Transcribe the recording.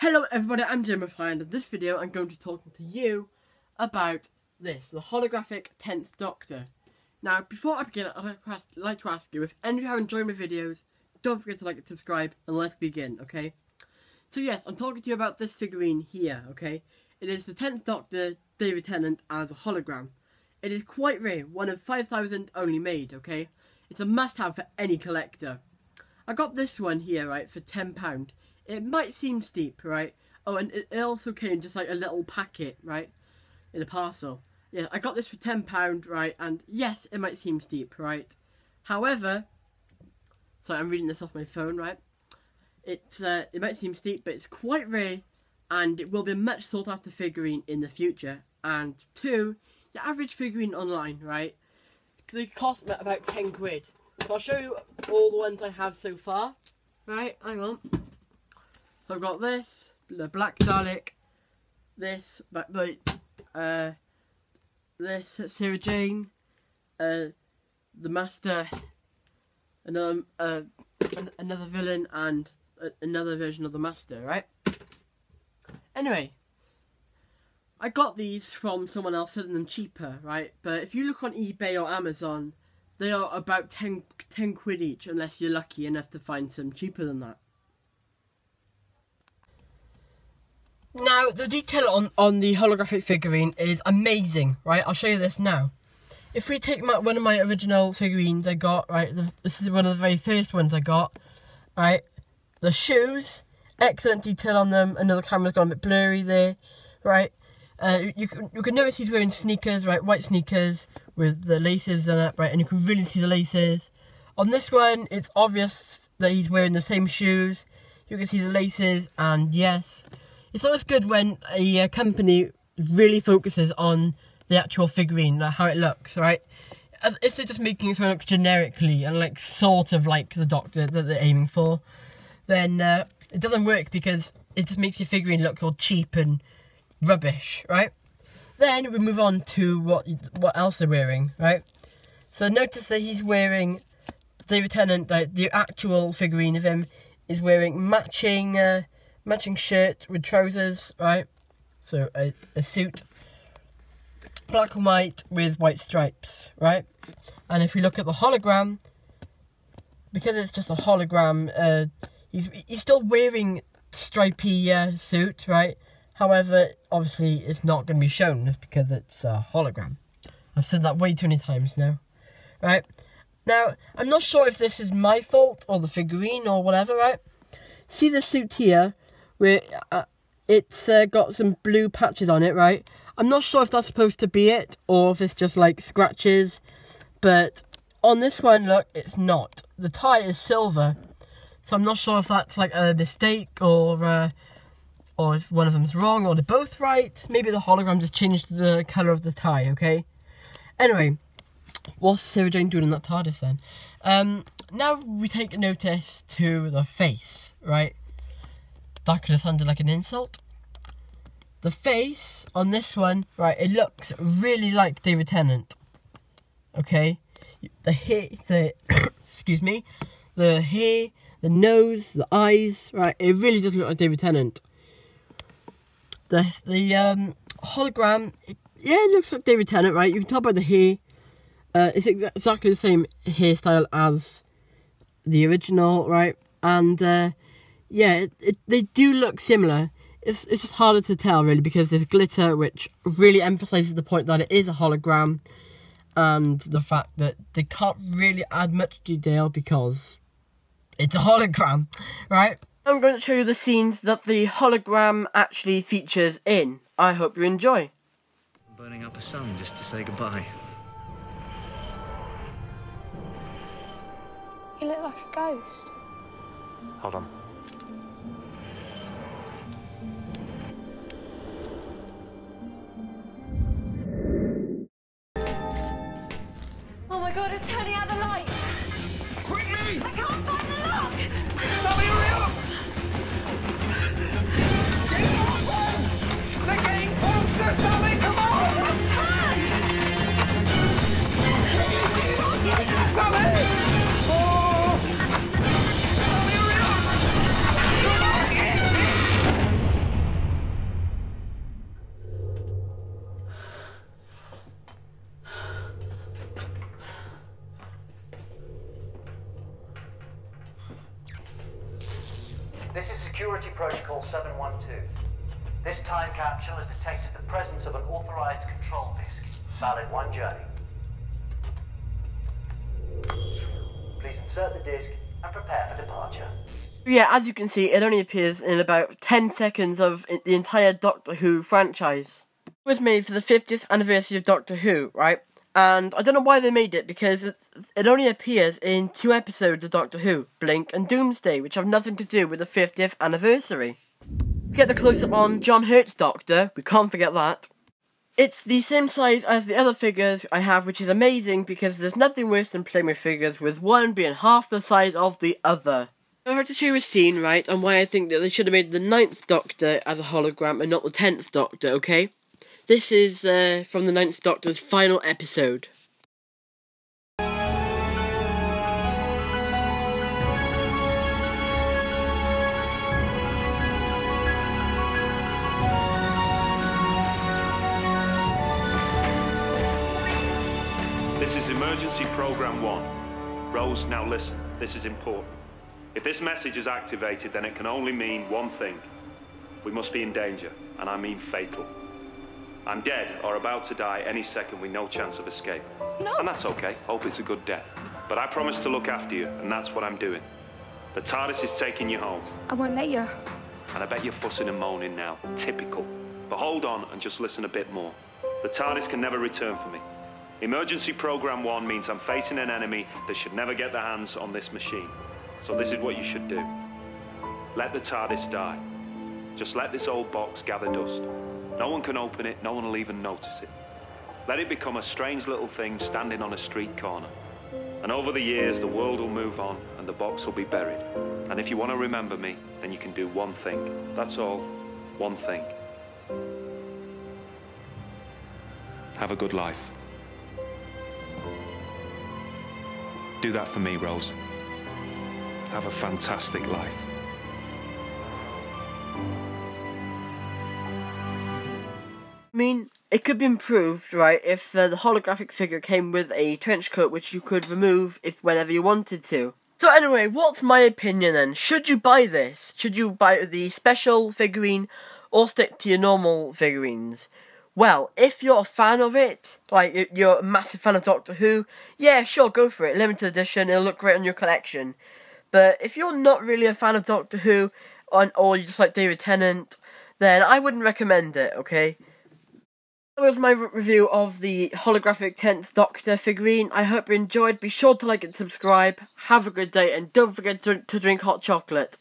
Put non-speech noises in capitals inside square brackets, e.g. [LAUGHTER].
Hello everybody, I'm Jim and in this video I'm going to be talking to you about this, the holographic 10th Doctor. Now, before I begin, I'd like to, ask, like to ask you, if any of you have enjoyed my videos, don't forget to like and subscribe, and let's begin, okay? So yes, I'm talking to you about this figurine here, okay? It is the 10th Doctor, David Tennant, as a hologram. It is quite rare, one of 5,000 only made, okay? It's a must-have for any collector. I got this one here, right, for £10. It might seem steep, right? Oh, and it also came just like a little packet, right? In a parcel. Yeah, I got this for £10, right? And yes, it might seem steep, right? However, sorry, I'm reading this off my phone, right? It, uh, it might seem steep, but it's quite rare and it will be a much sought after figurine in the future. And two, your average figurine online, right? They cost about 10 quid. So I'll show you all the ones I have so far. Right, hang on. So I've got this, the Black Dalek, this, uh, this Sarah Jane, uh, the Master, another uh, an another villain, and another version of the Master. Right. Anyway, I got these from someone else selling them cheaper, right? But if you look on eBay or Amazon, they are about 10, 10 quid each, unless you're lucky enough to find some cheaper than that. Now, the detail on, on the holographic figurine is amazing, right? I'll show you this now. If we take my, one of my original figurines I got, right, the, this is one of the very first ones I got, right, the shoes, excellent detail on them, another camera's gone a bit blurry there, right, uh, you, can, you can notice he's wearing sneakers, right, white sneakers with the laces on it, right, and you can really see the laces. On this one, it's obvious that he's wearing the same shoes, you can see the laces, and yes, it's always good when a uh, company really focuses on the actual figurine, like how it looks, right? If they're just making it so it looks generically and like sort of like the Doctor that they're aiming for, then uh, it doesn't work because it just makes your figurine look all cheap and rubbish, right? Then we move on to what what else they're wearing, right? So notice that he's wearing David Tennant, like the actual figurine of him, is wearing matching. Uh, matching shirt with trousers, right? So a, a suit, black and white with white stripes, right? And if we look at the hologram, because it's just a hologram, uh, he's he's still wearing stripy uh, suit, right? However, obviously it's not going to be shown just because it's a hologram. I've said that way too many times now, right? Now, I'm not sure if this is my fault or the figurine or whatever, right? See the suit here? Where uh, it's uh, got some blue patches on it, right? I'm not sure if that's supposed to be it or if it's just like scratches, but on this one, look, it's not. The tie is silver, so I'm not sure if that's like a mistake or uh, or if one of them's wrong or they're both right. Maybe the hologram just changed the colour of the tie, okay? Anyway, what's Sarah Jane doing in that TARDIS then? Um, now we take notice to the face, right? That could have sounded like an insult. The face on this one, right, it looks really like David Tennant. Okay? The hair, the, [COUGHS] excuse me, the hair, the nose, the eyes, right, it really does look like David Tennant. The, the, um, hologram, it, yeah, it looks like David Tennant, right? You can tell by the hair. Uh, it's exa exactly the same hairstyle as the original, right? And, uh, yeah, it, it, they do look similar. It's, it's just harder to tell, really, because there's glitter, which really emphasizes the point that it is a hologram, and the fact that they can't really add much detail because it's a hologram, [LAUGHS] right? I'm going to show you the scenes that the hologram actually features in. I hope you enjoy. Burning up a sun just to say goodbye. You look like a ghost. Hold on. God, it's turning out the light! Quickly! I can't find This is Security Protocol 712. This time capsule has detected the presence of an authorized control disk. Valid one journey. Please insert the disk and prepare for departure. Yeah, as you can see, it only appears in about 10 seconds of the entire Doctor Who franchise. It was made for the 50th anniversary of Doctor Who, right? And I don't know why they made it, because it, it only appears in two episodes of Doctor Who, Blink and Doomsday, which have nothing to do with the 50th anniversary. We get the close up on John Hurt's Doctor, we can't forget that. It's the same size as the other figures I have, which is amazing because there's nothing worse than playing with figures with one being half the size of the other. I heard to show a scene, right, and why I think that they should have made the ninth Doctor as a hologram and not the tenth Doctor, okay? This is uh, from the ninth Doctor's final episode. This is Emergency Program 1. Rose, now listen. This is important. If this message is activated, then it can only mean one thing. We must be in danger, and I mean fatal. I'm dead or about to die any second with no chance of escape. No. And that's okay. Hope it's a good death. But I promise to look after you, and that's what I'm doing. The TARDIS is taking you home, I won't let you. and I bet you're fussing and moaning now. Typical. But hold on and just listen a bit more. The TARDIS can never return for me. Emergency Program 1 means I'm facing an enemy that should never get their hands on this machine. So this is what you should do. Let the TARDIS die. Just let this old box gather dust. No one can open it, no one will even notice it. Let it become a strange little thing standing on a street corner. And over the years, the world will move on and the box will be buried. And if you want to remember me, then you can do one thing. That's all. One thing. Have a good life. Do that for me, Rose. Have a fantastic life. Mean, it could be improved, right, if uh, the holographic figure came with a trench coat which you could remove if whenever you wanted to. So anyway, what's my opinion then? Should you buy this? Should you buy the special figurine or stick to your normal figurines? Well, if you're a fan of it, like you're a massive fan of Doctor Who, yeah, sure, go for it. Limited edition, it'll look great on your collection. But if you're not really a fan of Doctor Who, or you just like David Tennant, then I wouldn't recommend it, okay? That was my review of the holographic 10th Doctor figurine. I hope you enjoyed. Be sure to like and subscribe. Have a good day, and don't forget to, to drink hot chocolate.